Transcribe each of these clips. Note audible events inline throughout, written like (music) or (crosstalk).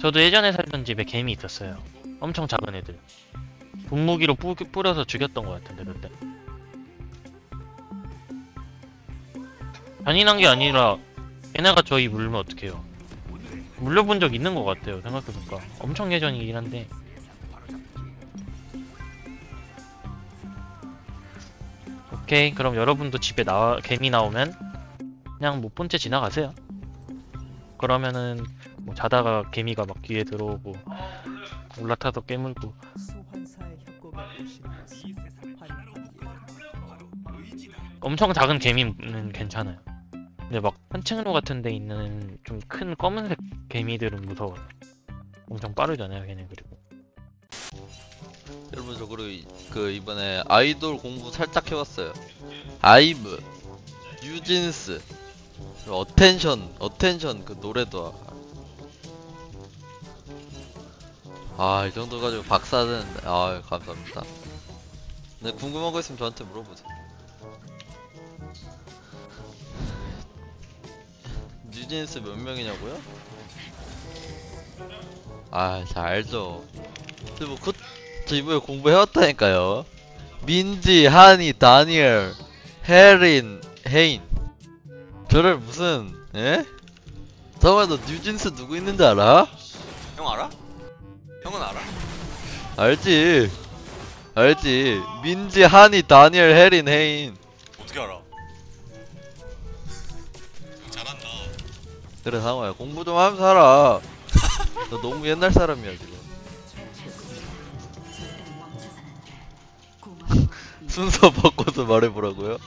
저도 예전에 살던 집에 개미 있었어요. 엄청 작은 애들. 분무기로 뿌, 뿌려서 죽였던 것 같은데 그때. 잔인한 게 아니라 얘네가 저희 물면 어떡해요. 물려본 적 있는 것 같아요. 생각해보니까 엄청 예전이긴 한데. 오케이 그럼 여러분도 집에 나와 개미 나오면 그냥 못 본 채 지나가세요. 그러면은 뭐 자다가 개미가 막 뒤에 들어오고 올라타서 깨물고. 엄청 작은 개미는 괜찮아요. 근데 막 한층로 같은 데 있는 좀 큰 검은색 개미들은 무서워요. 엄청 빠르잖아요, 걔네 그리고. 여러분 저 그리고 이- 그 이번에 아이돌 공부 살짝 해봤어요. 아이브, 뉴진스, 그리고 Attention, Attention 그 노래도 아 이 정도 가지고 박사 되는데 아 감사합니다. 네 궁금한 거 있으면 저한테 물어보세요. 뉴진스 몇 명이냐고요? 아, 잘 알죠. 근데 뭐, 그, 저 이번에 공부해왔다니까요. 민지, 하니, 다니엘, 헤린, 헤인. 저를 무슨, 예? 정말 너 뉴진스 누구 있는지 알아? 형 알아? 형은 알아? 알지. 알지. 민지, 하니, 다니엘, 헤린, 헤인. 어떻게 알아? 형 잘한다. 그래, 상호야. 공부 좀 하면서 살아. 너 너무 옛날 사람이야, 지금. (laughs) 순서 바꿔서 말해보라고요?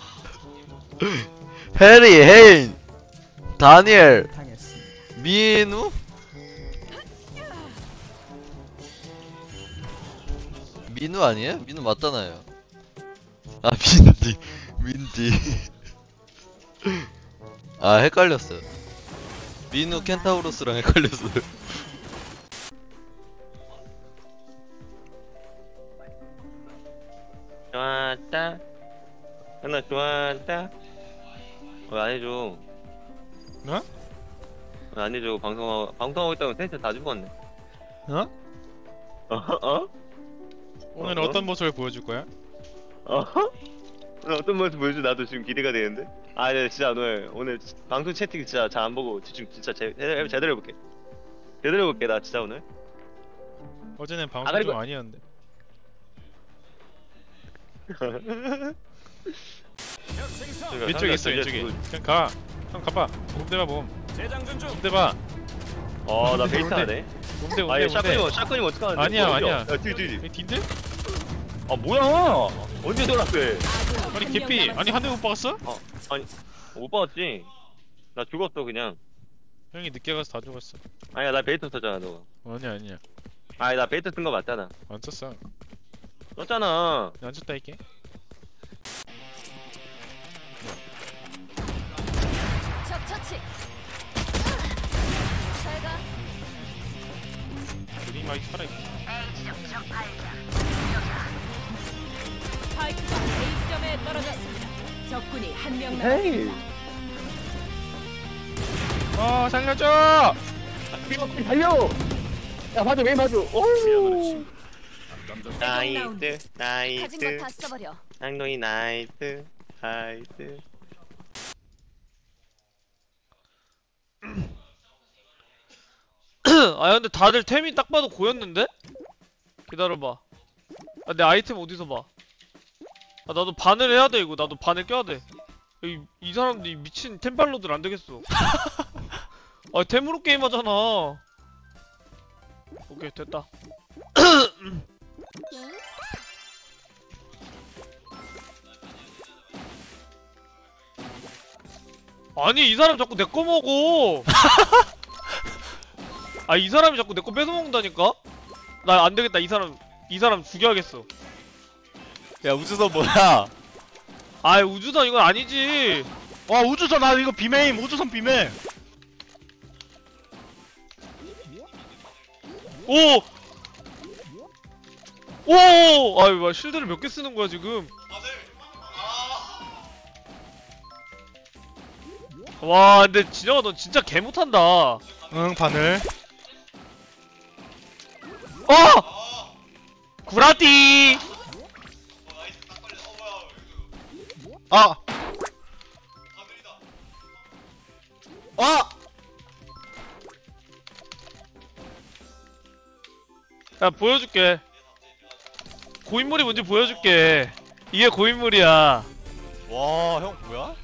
(laughs) 해리, 헤인, 다니엘. 민우? 민우 아니에요? 민우 맞잖아요. 아 (laughs) 민지, 민지. 아 헷갈렸어요. 민우 켄타우로스랑 헷갈렸어요. 좋았다. 하나 좋았다. 왜안 해줘? 어? 왜안 해줘? 방송하고 방송하고 있다고 텐션 다 죽었네. 어? 어? 어? 오늘 어? 어떤 모습을 보여줄 거야? 어? (laughs) 오늘 어떤 모습 보여줘? 나도 지금 기대가 되는데. 아, 네, 진짜 오늘 오늘 방송 채팅 진짜 잘 안 보고 집중 진짜 제, 제대로, 제대로 해볼게. 제대로 해볼게 나 진짜 오늘. 어제는 방송 그리고- 좀 아니었는데. (laughs) 왼쪽에 있어 왼쪽에. 그냥 가. 형 가봐. 몸대봐 몸. 몸대봐. 어, 나 베이트 하네. 몸대 아, 몸대 얘 샷건이 몸대. 샷건이 어떡하는데? 아니야, 뭐, 아니야. 야, 뒤, 뒤, 뒤. 이 뒨데? 아, 뭐야? 언제 돌았대? 아니 개피. 아니 한 대 못 박았어? 못 봤지. 나 죽었어 그냥. 형이 늦게 가서 다 죽었어. 아니야 나 bait 썼잖아 너. 아니야 아니야. 아니 나 bait 쓴 거 맞잖아. 안 썼어. 썼잖아. 안 이게. 우리 막이 살아있어. 스파이크가 A점에 떨어졌습니다. 적군이 한명 남았습니다. 어 살려줘. 달려. 야 봐줘 왜 봐줘. 오. 가진 거. 다 써버려. 쌍둥이 나이스 나이스. 아 근데 다들 템이 딱 봐도 고였는데? 기다려봐 아, 내 아이템 어디서 봐? 아 나도 반을 해야 돼 이거 나도 반을 껴야 돼. 이, 이 사람들 이 미친 템발로들 안 되겠어. (laughs) 아 템으로 게임하잖아. 오케이 됐다. (coughs) 아니 이 사람 자꾸 내 거 먹어. (laughs) 아 이 사람이 자꾸 내 거 뺏어 먹는다니까? 나 안 되겠다 이 사람 이 사람 죽여야겠어. 야 우주선 뭐야? 아 우주선 이건 아니지. 와 우주선 나 이거 비메임 우주선 비메. 오! 오! 아유, 와, 실드를 몇 개 쓰는 거야, 지금? 와, 근데 진영아, 너 진짜 개 못한다. 응 바늘. 어! 구라디! 아! 아! 야 보여줄게 고인물이 뭔지 보여줄게 이게 고인물이야 와, 형 뭐야?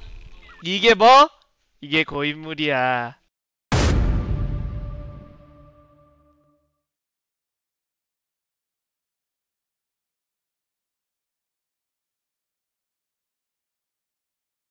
이게 뭐? 이게 고인물이야